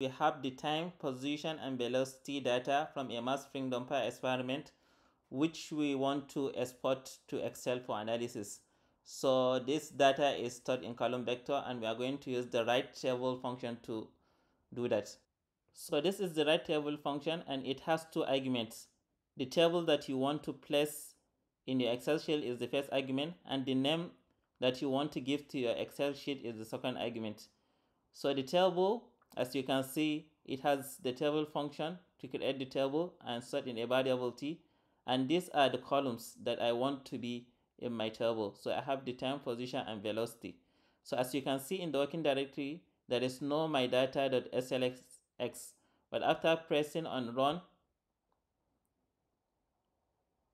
we have the time, position and velocity data from a mass spring damper experiment which we want to export to Excel for analysis. So this data is stored in column vector and we are going to use the writetable function to do that. So this is the writetable function and it has two arguments. The table that you want to place in your Excel sheet is the first argument and the name that you want to give to your Excel sheet is the second argument. So the table, as you can see, it has the table function to create the table and set in a variable t. And these are the columns that I want to be in my table. So I have the time, position, and velocity. So as you can see in the working directory, there is no my data.slx, but after pressing on run,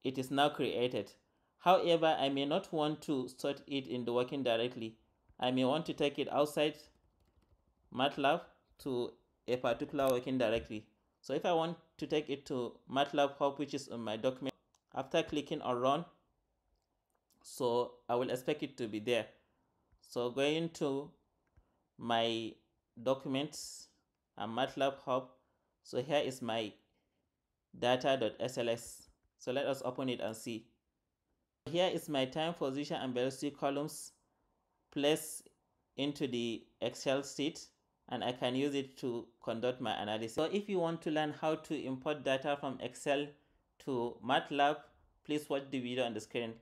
it is now created. However, I may not want to sort it in the working directly. I may want to take it outside MATLAB to a particular working directory. So if I want to take it to MATLAB hub, which is on my document, after clicking on run, so I will expect it to be there. So going to my documents and MATLAB hub. So here is my data.slx. So let us open it and see. Here is my time, position, and velocity columns placed into the Excel sheet and I can use it to conduct my analysis. So if you want to learn how to import data from Excel to MATLAB, please watch the video on the screen.